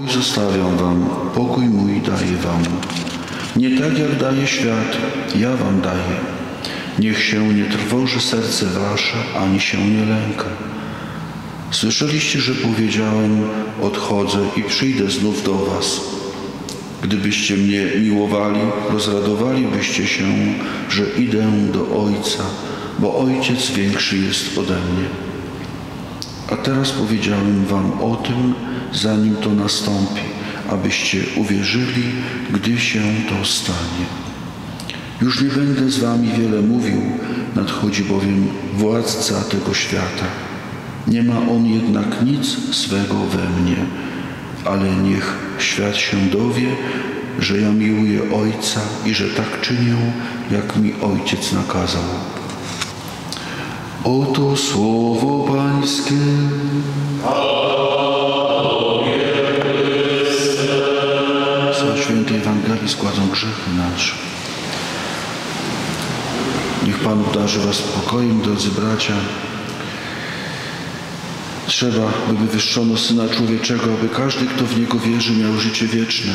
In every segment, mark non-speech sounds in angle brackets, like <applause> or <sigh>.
Pokój zostawiam wam, pokój mój daję wam. Nie tak jak daje świat, ja wam daję. Niech się nie trwoży serce wasze, ani się nie lęka. Słyszeliście, że powiedziałem, odchodzę i przyjdę znów do was. Gdybyście mnie miłowali, rozradowalibyście się, że idę do Ojca, bo Ojciec większy jest ode mnie. A teraz powiedziałem wam o tym, zanim to nastąpi, abyście uwierzyli, gdy się to stanie. Już nie będę z wami wiele mówił, nadchodzi bowiem władca tego świata. Nie ma on jednak nic swego we mnie, ale niech świat się dowie, że ja miłuję Ojca i że tak czynię, jak mi Ojciec nakazał. Oto słowo Pańskie. Za świętej Ewangelii składą grzechy nasze. Niech Pan obdarzy Was spokojem, drodzy bracia. Trzeba, by wywyższono Syna Człowieczego, aby każdy, kto w Niego wierzy, miał życie wieczne.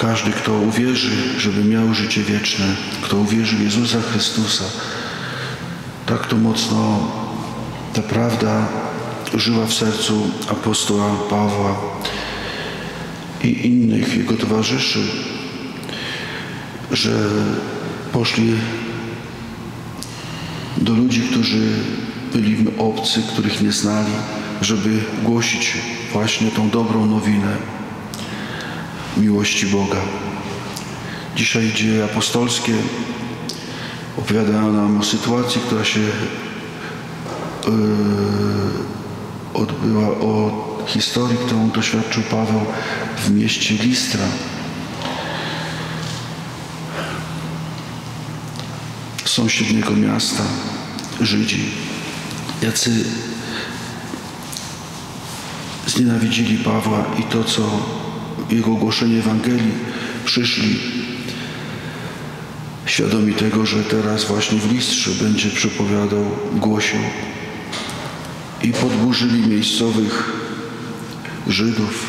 Każdy, kto uwierzy, żeby miał życie wieczne, kto uwierzy w Jezusa Chrystusa, tak to mocno ta prawda żyła w sercu apostoła Pawła i innych jego towarzyszy, że poszli do ludzi, którzy byli obcy, których nie znali, żeby głosić właśnie tą dobrą nowinę miłości Boga. Dzisiaj dzieje apostolskie opowiadają nam o sytuacji, która się yy, odbyła, o historii, którą doświadczył Paweł w mieście Listra. Sąsiedniego miasta Żydzi, jacy znienawidzili Pawła i to, co jego głoszenie Ewangelii przyszli świadomi tego, że teraz właśnie w Listrze będzie przepowiadał, głosił i podburzyli miejscowych Żydów,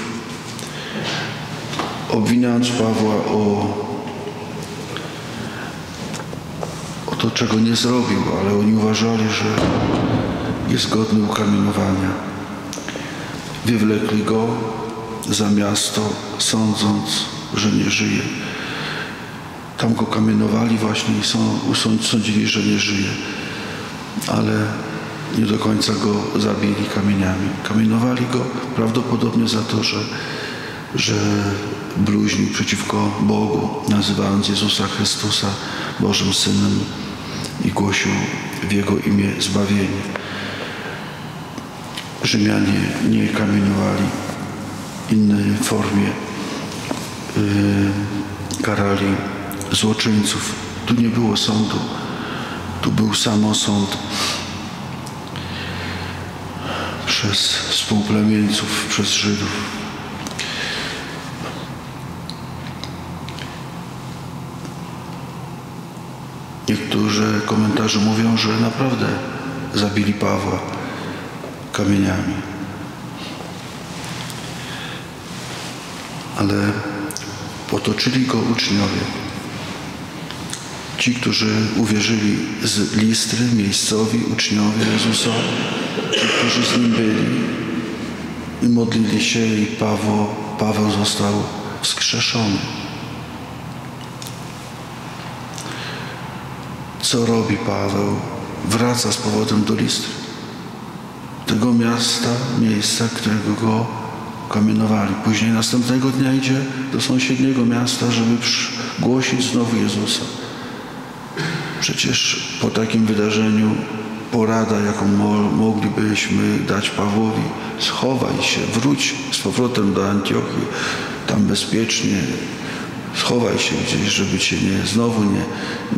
obwiniając Pawła o, o to, czego nie zrobił, ale oni uważali, że jest godny ukamienowania. Wywlekli go za miasto, sądząc, że nie żyje. Tam go kamienowali właśnie i sądzili, że nie żyje. Ale nie do końca go zabili kamieniami. Kamienowali go prawdopodobnie za to, że, że bluźnił przeciwko Bogu, nazywając Jezusa Chrystusa Bożym Synem i głosił w Jego imię zbawienie. Rzymianie nie kamienowali innej formie yy, karali złoczyńców. Tu nie było sądu, tu był samosąd przez współplemieńców, przez Żydów. Niektórzy komentarze mówią, że naprawdę zabili Pawła kamieniami. Ale potoczyli go uczniowie. Ci, którzy uwierzyli z listry, miejscowi uczniowie Jezusa, ci, którzy z nim byli i modlili się i Paweł, Paweł został wskrzeszony. Co robi Paweł? Wraca z powrotem do listry. Tego miasta, miejsca, którego go kamienowali. Później następnego dnia idzie do sąsiedniego miasta, żeby głosić znowu Jezusa. Przecież po takim wydarzeniu porada, jaką mo moglibyśmy dać Pawłowi, schowaj się, wróć z powrotem do Antiochii, tam bezpiecznie, schowaj się gdzieś, żeby cię nie, znowu nie,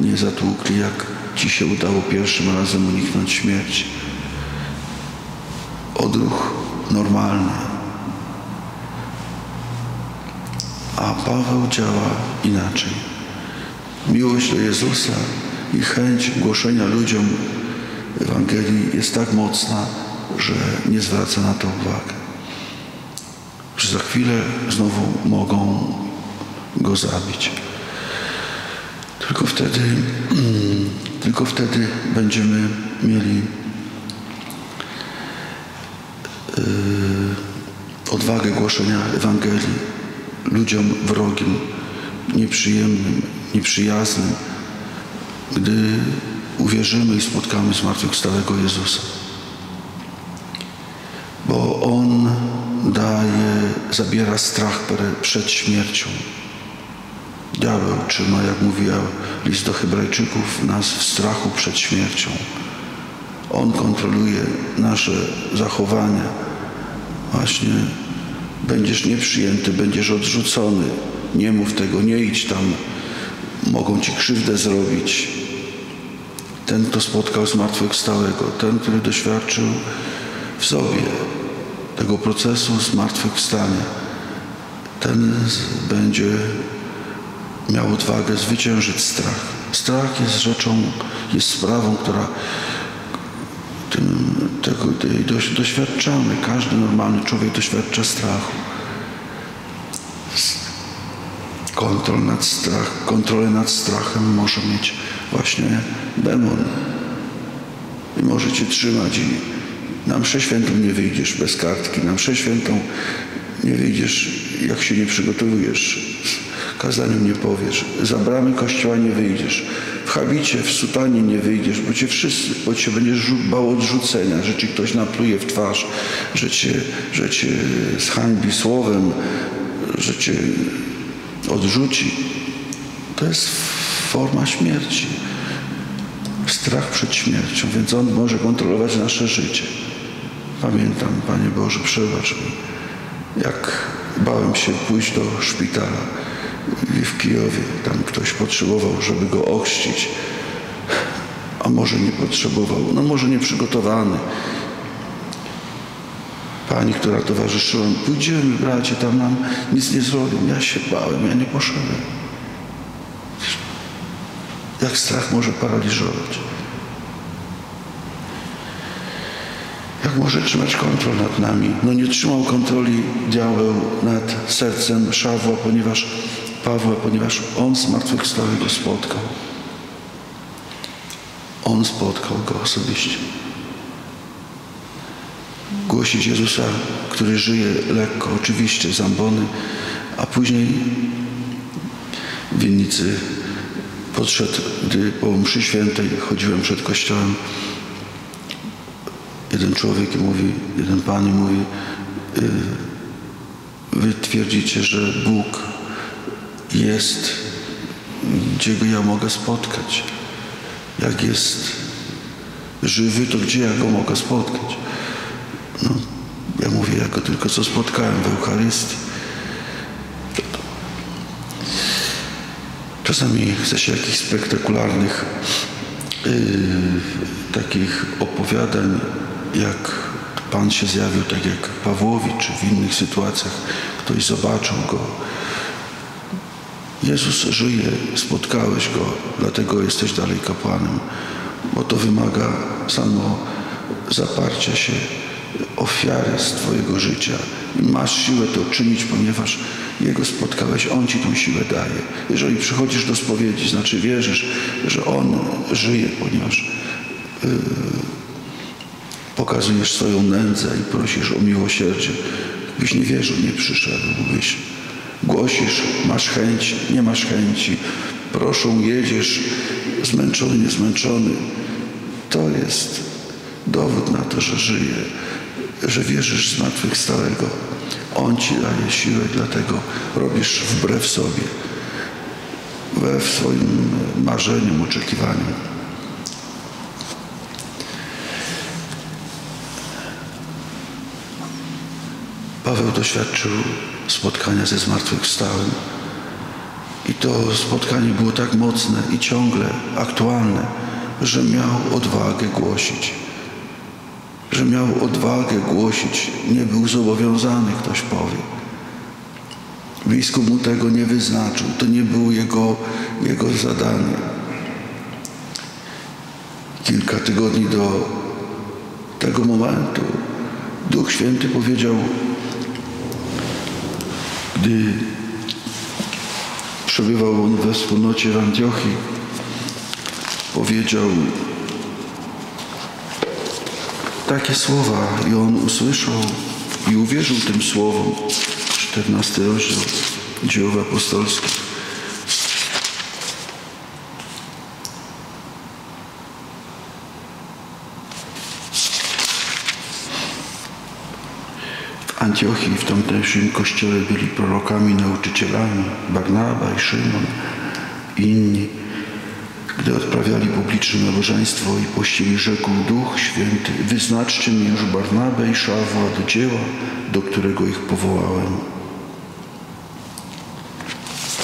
nie zatłukli, jak ci się udało pierwszym razem uniknąć śmierci. Odruch normalny. A Paweł działa inaczej. Miłość do Jezusa i chęć głoszenia ludziom Ewangelii jest tak mocna, że nie zwraca na to uwagi. za chwilę znowu mogą go zabić. Tylko wtedy, <clears throat> tylko wtedy będziemy mieli yy, odwagę głoszenia Ewangelii ludziom wrogim, nieprzyjemnym, nieprzyjaznym, gdy uwierzymy i spotkamy zmartwychwstałego Jezusa. Bo On daje, zabiera strach przed śmiercią. Diabeł trzyma, jak mówi list do Hebrajczyków, nas w strachu przed śmiercią. On kontroluje nasze zachowania. Właśnie będziesz nieprzyjęty, będziesz odrzucony. Nie mów tego, nie idź tam. Mogą ci krzywdę zrobić. Ten, kto spotkał zmartwychwstałego, ten, który doświadczył w sobie tego procesu zmartwychwstania, ten będzie miał odwagę zwyciężyć strach. Strach jest rzeczą, jest sprawą, która tym, tego doświadczamy. Każdy normalny człowiek doświadcza strachu. Kontrol nad strach, kontrolę nad strachem może mieć właśnie demon. I może cię trzymać i na mszę świętą nie wyjdziesz bez kartki, na mszę świętą nie wyjdziesz, jak się nie przygotowujesz kazaniu nie powiesz, za bramy kościoła nie wyjdziesz, w habicie, w sutanie nie wyjdziesz, bo cię wszyscy, bo cię będziesz bał odrzucenia, że ci ktoś napluje w twarz, że cię, że cię zhańbi słowem, że cię odrzuci. To jest forma śmierci. Strach przed śmiercią, więc On może kontrolować nasze życie. Pamiętam, Panie Boże, przebacz mi, jak bałem się pójść do szpitala w Kijowie. Tam ktoś potrzebował, żeby go ochrzcić, a może nie potrzebował, no może nieprzygotowany. Pani, która towarzyszyła, pójdziemy bracie, tam nam nic nie zrobią. Ja się bałem, ja nie poszedłem. Jak strach może paraliżować? Jak może trzymać kontrolę nad nami? No nie trzymał kontroli diabeł nad sercem Szawła, ponieważ Pawła, ponieważ on zmartwychwstałego spotkał. On spotkał go osobiście. Głosić Jezusa, który żyje lekko, oczywiście, zambony, a później winnicy podszedł, gdy po mszy świętej chodziłem przed kościołem, jeden człowiek mówi, jeden pan mówi, y, wy twierdzicie, że Bóg jest, gdzie go ja mogę spotkać. Jak jest żywy, to gdzie ja go mogę spotkać? No, ja mówię, ja go tylko co spotkałem w Eucharystii. Czasami chce się jakichś spektakularnych yy, takich opowiadań, jak Pan się zjawił, tak jak Pawłowi, czy w innych sytuacjach ktoś zobaczył go Jezus żyje, spotkałeś Go, dlatego jesteś dalej kapłanem, bo to wymaga samo zaparcia się, ofiary z Twojego życia. I masz siłę to czynić, ponieważ Jego spotkałeś, On Ci tą siłę daje. Jeżeli przychodzisz do spowiedzi, znaczy wierzysz, że On żyje, ponieważ yy, pokazujesz swoją nędzę i prosisz o miłosierdzie. Gdybyś nie wierzył, nie przyszedł, byś Głosisz, masz chęć, nie masz chęci. Proszą, jedziesz, zmęczony, niezmęczony. To jest dowód na to, że żyje, że wierzysz zmartwychwstałego. On ci daje siłę, dlatego robisz wbrew sobie, we w swoim marzeniu, oczekiwaniu. Paweł doświadczył spotkania ze zmartwychwstałym. I to spotkanie było tak mocne i ciągle aktualne, że miał odwagę głosić. Że miał odwagę głosić, nie był zobowiązany, ktoś powie. Biskup mu tego nie wyznaczył, to nie było jego, jego zadanie. Kilka tygodni do tego momentu Duch Święty powiedział Gdy przebywał on we wspólnocie w powiedział takie słowa i on usłyszał i uwierzył tym słowom. 14 rozdział dzieł apostolskich. Antiochii, w tamtejszym kościele byli prorokami, nauczycielami, Barnaba i Szymon i inni. Gdy odprawiali publiczne nabożeństwo i pościli, rzekł Duch Święty, wyznaczcie mi już Barnabę i Szawła do dzieła, do którego ich powołałem.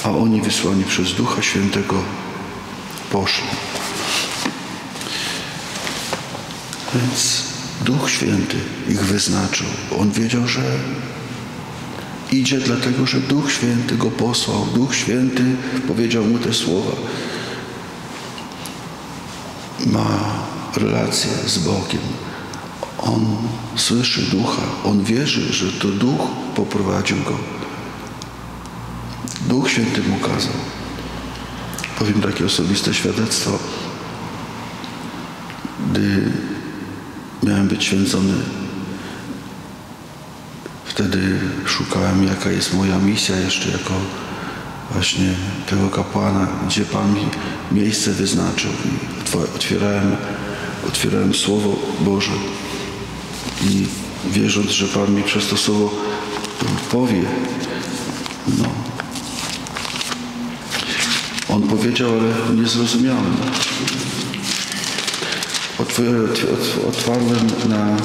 A oni wysłani przez Ducha Świętego poszli. Więc Duch Święty ich wyznaczył. On wiedział, że idzie dlatego, że Duch Święty go posłał. Duch Święty powiedział mu te słowa ma relację z Bogiem. On słyszy ducha, on wierzy, że to duch poprowadził go. Duch Święty mu kazał. Powiem takie osobiste świadectwo. Gdy święcony, wtedy szukałem, jaka jest moja misja jeszcze jako właśnie tego kapłana, gdzie Pan mi miejsce wyznaczył. I otwierałem, otwierałem Słowo Boże i wierząc, że Pan mi przez to Słowo powie, no. On powiedział, ale nie zrozumiałem. Otwarłem na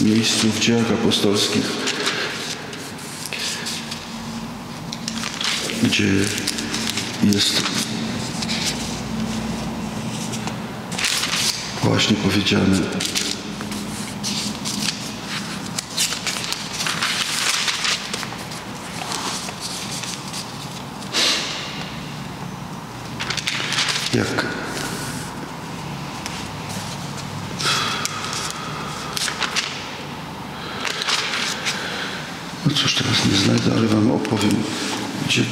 y, miejscu w dziełach apostolskich gdzie jest właśnie powiedziane jak cóż teraz nie znajdę, ale wam opowiem gdzie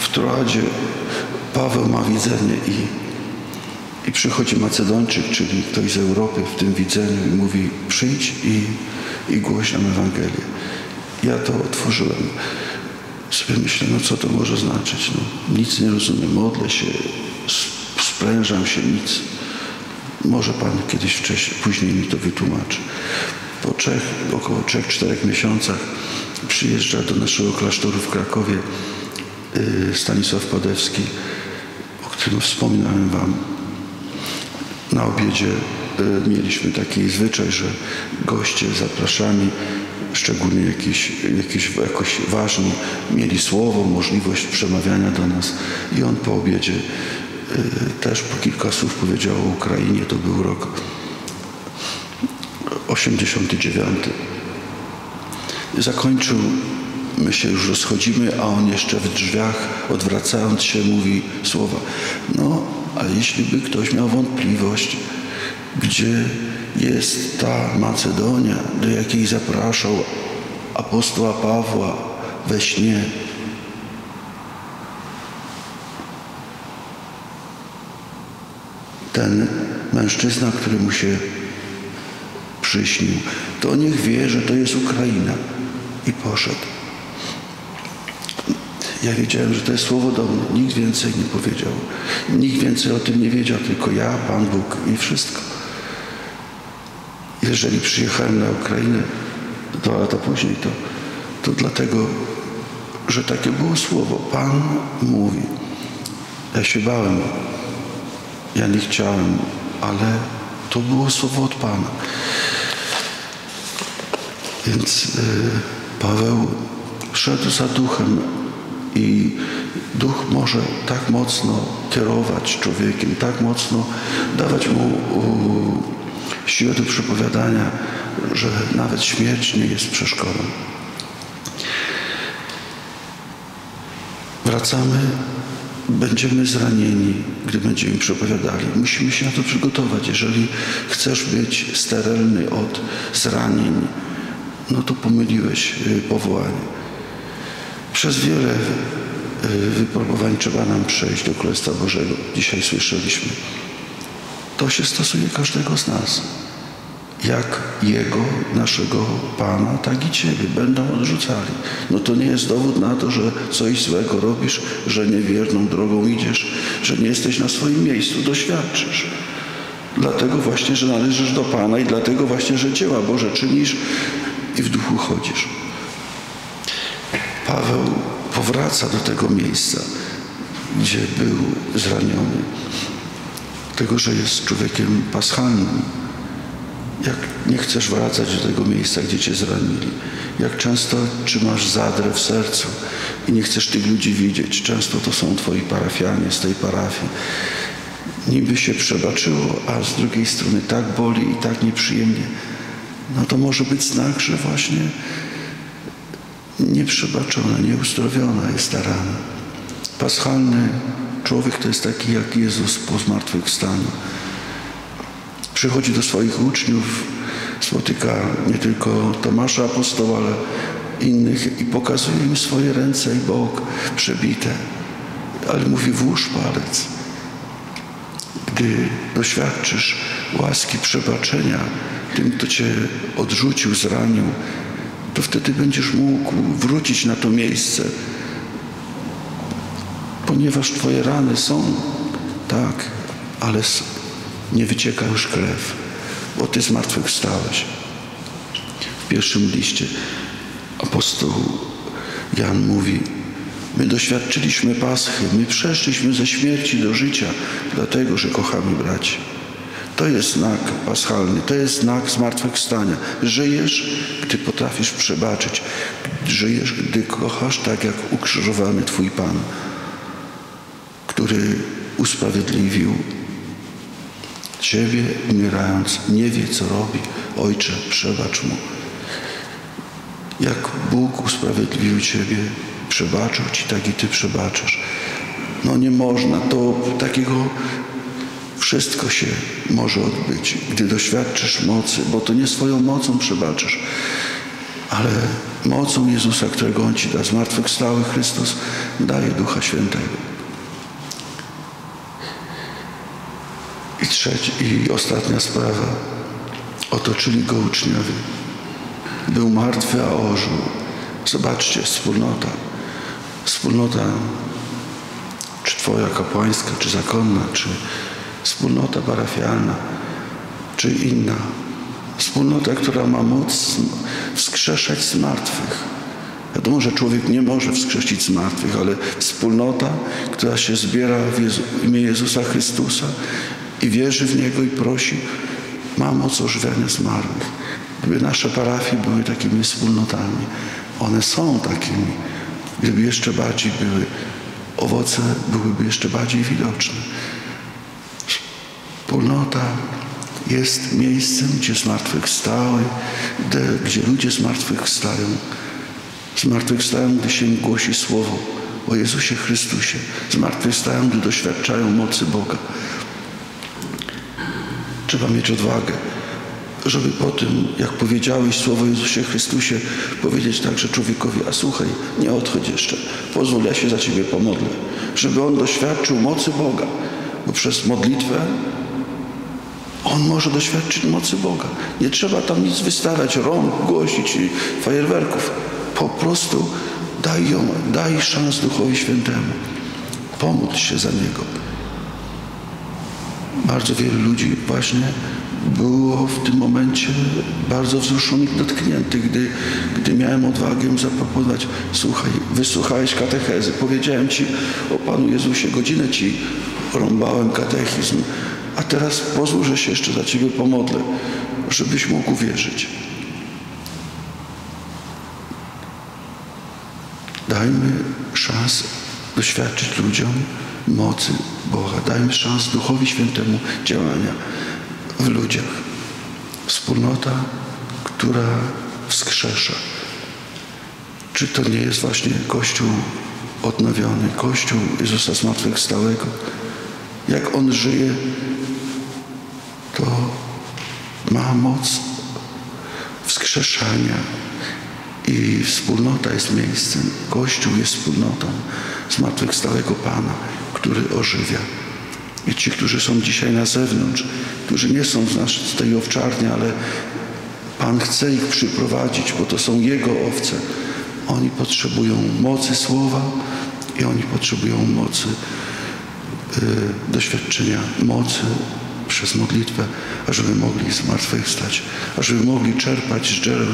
w Troadzie Paweł ma widzenie i, i przychodzi Macedończyk, czyli ktoś z Europy w tym widzeniu i mówi przyjdź i, i głoś nam Ewangelię. Ja to otworzyłem. Sobie myślę, no co to może znaczyć? No, nic nie rozumiem, modlę się, sprężam się, nic. Może Pan kiedyś wcześniej, później mi to wytłumaczy. Po trzech, około trzech, czterech miesiącach przyjeżdża do naszego klasztoru w Krakowie Y, Stanisław Padewski, o którym wspominałem Wam. Na obiedzie y, mieliśmy taki zwyczaj, że goście zapraszani, szczególnie jakiś, jakiś, jakoś ważni, mieli słowo, możliwość przemawiania do nas. I on po obiedzie y, też po kilka słów powiedział o Ukrainie. To był rok 89. Zakończył my się już rozchodzimy, a on jeszcze w drzwiach, odwracając się, mówi słowa. No, a jeśli by ktoś miał wątpliwość, gdzie jest ta Macedonia, do jakiej zapraszał apostoła Pawła we śnie, ten mężczyzna, który mu się przyśnił, to niech wie, że to jest Ukraina. I poszedł. Ja wiedziałem, że to jest słowo do mnie. Nikt więcej nie powiedział. Nikt więcej o tym nie wiedział, tylko ja, Pan Bóg i wszystko. Jeżeli przyjechałem na Ukrainę dwa lata później, to, to dlatego, że takie było słowo. Pan mówi. Ja się bałem. Ja nie chciałem, ale to było słowo od Pana. Więc yy, Paweł szedł za duchem i duch może tak mocno kierować człowiekiem, tak mocno dawać mu siłę do przepowiadania, że nawet śmierć nie jest przeszkodą. Wracamy, będziemy zranieni, gdy będziemy przepowiadali. Musimy się na to przygotować. Jeżeli chcesz być sterylny od zranień, no to pomyliłeś y, powołanie Przez wiele y, wypróbowań trzeba nam przejść do Królestwa Bożego. Dzisiaj słyszeliśmy. To się stosuje każdego z nas. Jak Jego, naszego Pana, tak i Ciebie będą odrzucali. No to nie jest dowód na to, że coś złego robisz, że niewierną drogą idziesz, że nie jesteś na swoim miejscu, doświadczysz. Dlatego właśnie, że należysz do Pana i dlatego właśnie, że dzieła Boże czynisz i w duchu chodzisz. Paweł powraca do tego miejsca, gdzie był zraniony. Tego, że jest człowiekiem paschalnym. Jak nie chcesz wracać do tego miejsca, gdzie cię zranili. Jak często trzymasz zadrę w sercu i nie chcesz tych ludzi widzieć. Często to są twoi parafianie z tej parafii. Niby się przebaczyło, a z drugiej strony tak boli i tak nieprzyjemnie. No to może być znak, że właśnie nieprzebaczona, nieuzdrowiona jest ta rana. Paschalny człowiek to jest taki jak Jezus po zmartwychwstaniu. Przychodzi do swoich uczniów, spotyka nie tylko Tomasza apostoła, ale innych i pokazuje im swoje ręce i bok przebite. Ale mówi włóż palec. Gdy doświadczysz łaski przebaczenia tym, kto cię odrzucił, zranił, to wtedy będziesz mógł wrócić na to miejsce, ponieważ Twoje rany są, tak, ale nie wycieka już krew, bo Ty zmartwychwstałeś. W pierwszym liście apostoł Jan mówi, my doświadczyliśmy Paschy, my przeszliśmy ze śmierci do życia, dlatego, że kochamy braci. To jest znak paschalny, to jest znak zmartwychwstania. Żyjesz, gdy potrafisz przebaczyć. Żyjesz, gdy kochasz tak jak ukrzyżowany Twój Pan, który usprawiedliwił Ciebie, umierając, nie wie, co robi. Ojcze, przebacz mu. Jak Bóg usprawiedliwił Ciebie, przebaczył Ci, tak i Ty przebaczasz. No nie można to takiego wszystko się może odbyć, gdy doświadczysz mocy, bo to nie swoją mocą przebaczysz, ale mocą Jezusa, którego On Ci da. Zmartwychwstały Chrystus daje Ducha Świętego. I trzecia i ostatnia sprawa. Otoczyli Go uczniowie. Był martwy, a ożył. Zobaczcie, wspólnota. Wspólnota, czy Twoja kapłańska, czy zakonna, czy wspólnota parafialna, czy inna. Wspólnota, która ma moc wskrzeszać z martwych. Wiadomo, że człowiek nie może wskrzesić z martwych, ale wspólnota, która się zbiera w, Jezu, imię Jezusa Chrystusa i wierzy w Niego i prosi, ma moc ożywiania zmarłych. Gdyby nasze parafie były takimi wspólnotami, one są takimi, gdyby jeszcze bardziej były, owoce byłyby jeszcze bardziej widoczne. Wspólnota jest miejscem, gdzie zmartwychwstały, gdzie, ludzie zmartwychwstają. Zmartwychwstają, gdy się głosi Słowo o Jezusie Chrystusie. Zmartwychwstają, gdy doświadczają mocy Boga. Trzeba mieć odwagę, żeby po tym, jak powiedziałeś Słowo Jezusie Chrystusie, powiedzieć także człowiekowi, a słuchaj, nie odchodź jeszcze, pozwól, ja się za Ciebie pomodlę. Żeby on doświadczył mocy Boga, bo przez modlitwę on może doświadczyć mocy Boga. Nie trzeba tam nic wystawiać, rąk głosić fajerwerków. Po prostu daj ją, daj szans Duchowi Świętemu. Pomódl się za Niego. Bardzo wielu ludzi właśnie było w tym momencie bardzo wzruszonych, dotkniętych, gdy, gdy miałem odwagę zaproponować, słuchaj, wysłuchałeś katechezy, powiedziałem Ci o Panu Jezusie, godzinę Ci rąbałem katechizm, a teraz pozwól, że się jeszcze za Ciebie pomodlę, żebyś mógł wierzyć. Dajmy szansę doświadczyć ludziom mocy Boga. Dajmy szansę Duchowi Świętemu działania w ludziach. Wspólnota, która wskrzesza. Czy to nie jest właśnie Kościół odnowiony, Kościół Jezusa Zmartwychwstałego? Jak On żyje, to ma moc wskrzeszania I wspólnota jest miejscem, Kościół jest wspólnotą zmartwychwstałego Pana, który ożywia. I ci, którzy są dzisiaj na zewnątrz, którzy nie są z, nas, z tej owczarni, ale Pan chce ich przyprowadzić, bo to są Jego owce. Oni potrzebują mocy słowa i oni potrzebują mocy, y, doświadczenia mocy przez modlitwę, ażeby mogli zmartwychwstać, ażeby mogli czerpać z drzew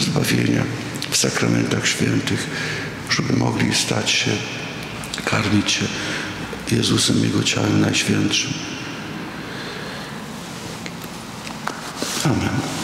zbawienia w sakramentach świętych, żeby mogli stać się, karmić się Jezusem, Jego ciałem najświętszym. Amen.